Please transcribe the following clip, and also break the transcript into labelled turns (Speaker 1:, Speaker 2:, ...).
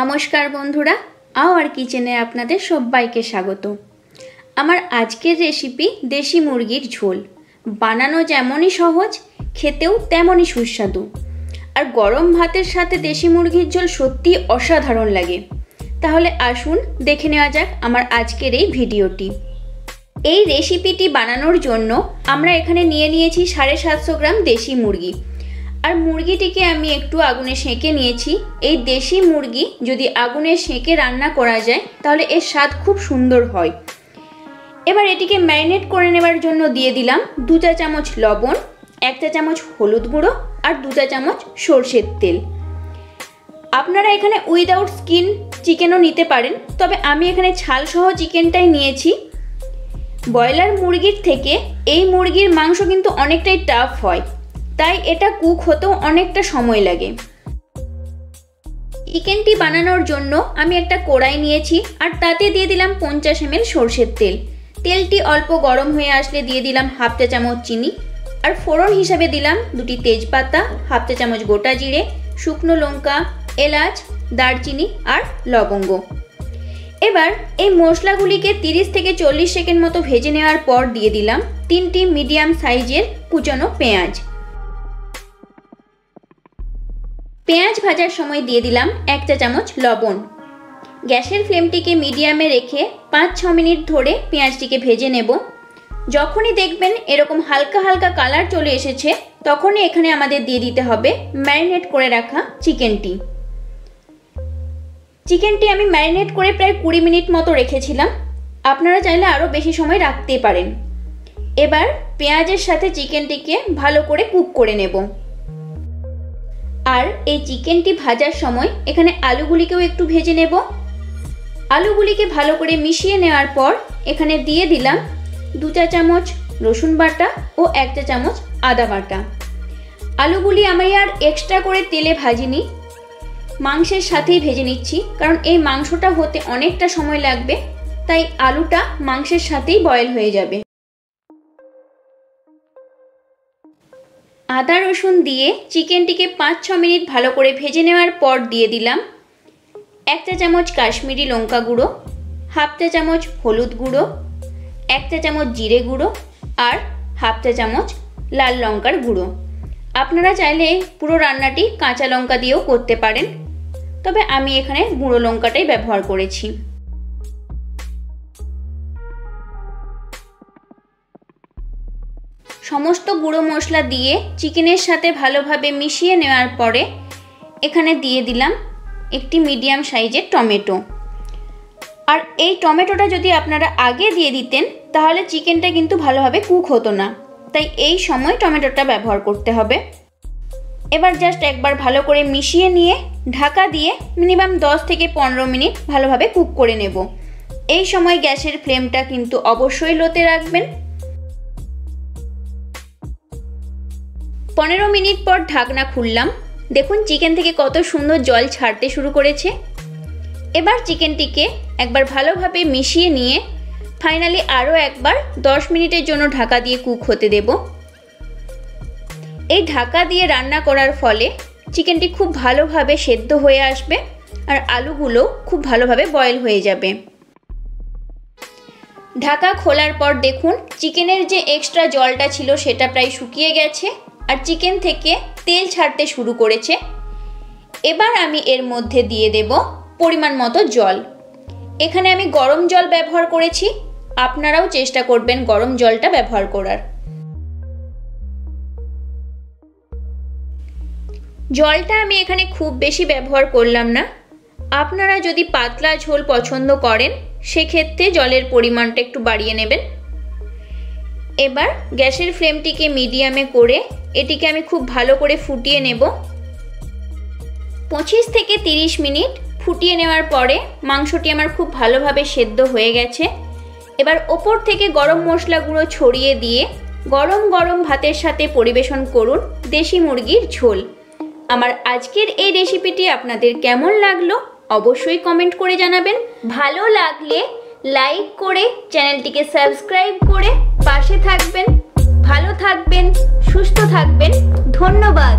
Speaker 1: নমস্কার বন্ধুরা, আওয়ার কিচেনে আপনাদের সবাইকে স্বাগত। আমার আজকের রেসিপি দেশি মুরগির ঝোল। বানানো যেমনই সহজ, খেতেও তেমনই সুস্বাদু। আর গরম ভাতের সাথে দেশি মুরগির ঝোল সত্যি অসাধারণ লাগে। তাহলে আসুন দেখে নেওয়া যাক আমার আজকের এই ভিডিওটি। এই রেসিপিটি বানানোর জন্য আমরা এখানে নিয়ে নিয়েছি সাড়ে সাতশো গ্রাম দেশি মুরগি। আর মুরগিটিকে আমি একটু আগুনে সেঁকে নিয়েছি। এই দেশি মুরগি যদি আগুনে সেঁকে রান্না করা যায়, তাহলে এর স্বাদ খুব সুন্দর হয়। এবার এটিকে ম্যারিনেট করে নেবার জন্য দিয়ে দিলাম দু চা চামচ লবণ, এক চা চামচ হলুদ গুঁড়ো আর দু চা চামচ সর্ষের তেল। আপনারা এখানে উইদাউট স্কিন চিকেনও নিতে পারেন, তবে আমি এখানে ছালসহ চিকেনটাই নিয়েছি। ব্রয়লার মুরগির থেকে এই মুরগির মাংস কিন্তু অনেকটাই টাফ হয়। তাই এটা কুক হতেও অনেকটা সময় লাগে। চিকেনটি বানানোর জন্য আমি একটা কড়াই নিয়েছি আর তাতে দিয়ে দিলাম পঞ্চাশ এম সর্ষের তেল। তেলটি অল্প গরম হয়ে আসলে দিয়ে দিলাম হাফ চা চামচ চিনি আর ফোড়ন হিসাবে দিলাম দুটি তেজপাতা, হাফ চা চামচ গোটা জিরে, শুকনো লঙ্কা, এলাচ, দারচিনি আর লবঙ্গ। এবার এই মশলাগুলিকে 30 থেকে চল্লিশ সেকেন্ড মতো ভেজে নেওয়ার পর দিয়ে দিলাম তিনটি মিডিয়াম সাইজের কুচানো পেঁয়াজ। পেঁয়াজ ভাজার সময় দিয়ে দিলাম এক চা চামচ লবণ। গ্যাসের ফ্লেমটিকে মিডিয়ামে রেখে পাঁচ ছ মিনিট ধরে পেঁয়াজটিকে ভেজে নেব। যখনই দেখবেন এরকম হালকা হালকা কালার চলে এসেছে, তখনই এখানে আমাদের দিয়ে দিতে হবে ম্যারিনেট করে রাখা চিকেনটি। চিকেনটি আমি ম্যারিনেট করে প্রায় কুড়ি মিনিট মতো রেখেছিলাম। আপনারা চাইলে আরও বেশি সময় রাখতে পারেন। এবার পেঁয়াজের সাথে চিকেনটিকে ভালো করে কুক করে নেব। আর এই চিকেনটি ভাজার সময় এখানে আলুগুলিকেও একটু ভেজে নেব। আলুগুলিকে ভালো করে মিশিয়ে নেওয়ার পর এখানে দিয়ে দিলাম দু চা চামচ রসুন বাটা ও এক চা চামচ আদা বাটা। আলুগুলি আমি আর এক্সট্রা করে তেলে ভাজিনি, মাংসের সাথেই ভেজে নিচ্ছি কারণ এই মাংসটা হতে অনেকটা সময় লাগবে, তাই আলুটা মাংসের সাথেই বয়েল হয়ে যাবে। আদা রসুন দিয়ে চিকেনটিকে পাঁচ ছ মিনিট ভালো করে ভেজে নেওয়ার পর দিয়ে দিলাম এক চা চামচ কাশ্মীরি লঙ্কা গুঁড়ো, হাফ চা চামচ হলুদ গুঁড়ো, এক চা চামচ জিরে গুঁড়ো আর হাফ চা চামচ লাল লঙ্কার গুঁড়ো। আপনারা চাইলে পুরো রান্নাটি কাঁচা লঙ্কা দিয়েও করতে পারেন। তবে আমি এখানে গুঁড়ো লঙ্কাটাই ব্যবহার করেছি। সমস্ত গুঁড়ো মশলা দিয়ে চিকেনের সাথে ভালোভাবে মিশিয়ে নেওয়ার পরে এখানে দিয়ে দিলাম একটি মিডিয়াম সাইজের টমেটো। আর এই টমেটোটা যদি আপনারা আগে দিয়ে দিতেন, তাহলে চিকেনটা কিন্তু ভালোভাবে কুক হতো না। তাই এই সময় টমেটোটা ব্যবহার করতে হবে। এবার জাস্ট একবার ভালো করে মিশিয়ে নিয়ে ঢাকা দিয়ে মিনিমাম 10 থেকে পনেরো মিনিট ভালোভাবে কুক করে নেব। এই সময় গ্যাসের ফ্লেমটা কিন্তু অবশ্যই লোতে রাখবেন। পনেরো মিনিট পর ঢাকনা খুললাম। দেখুন, চিকেন থেকে কত সুন্দর জল ছাড়তে শুরু করেছে। এবার চিকেনটিকে একবার ভালোভাবে মিশিয়ে নিয়ে ফাইনালি আরও একবার 10 মিনিটের জন্য ঢাকা দিয়ে কুক হতে দেব। এই ঢাকা দিয়ে রান্না করার ফলে চিকেনটি খুব ভালোভাবে সেদ্ধ হয়ে আসবে আর আলুগুলো খুব ভালোভাবে বয়েল হয়ে যাবে। ঢাকা খোলার পর দেখুন, চিকেনের যে এক্সট্রা জলটা ছিল সেটা প্রায় শুকিয়ে গেছে। আর চিকেন থেকে তেল ছাড়তে শুরু করেছে। এবার আমি এর মধ্যে দিয়ে দেব পরিমাণ মতো জল। এখানে আমি গরম জল ব্যবহার করেছি। আপনারাও চেষ্টা করবেন গরম জলটা ব্যবহার করার। জলটা আমি এখানে খুব বেশি ব্যবহার করলাম না। আপনারা যদি পাতলা ঝোল পছন্দ করেন, সেক্ষেত্রে জলের পরিমাণটা একটু বাড়িয়ে নেবেন। এবার গ্যাসের ফ্লেমটিকে মিডিয়ামে করে এটিকে আমি খুব ভালো করে ফুটিয়ে নেব। পঁচিশ থেকে তিরিশ মিনিট ফুটিয়ে নেওয়ার পরে মাংসটি আমার খুব ভালোভাবে সেদ্ধ হয়ে গেছে। এবার ওপর থেকে গরম মশলা গুঁড়ো ছড়িয়ে দিয়ে গরম গরম ভাতের সাথে পরিবেশন করুন দেশি মুরগির ঝোল। আমার আজকের এই রেসিপিটি আপনাদের কেমন লাগল অবশ্যই কমেন্ট করে জানাবেন। ভালো লাগলে লাইক করে চ্যানেলটিকে সাবস্ক্রাইব করে পাশে থাকবেন। ভালো থাকবেন। থাকবেন। ধন্যবাদ।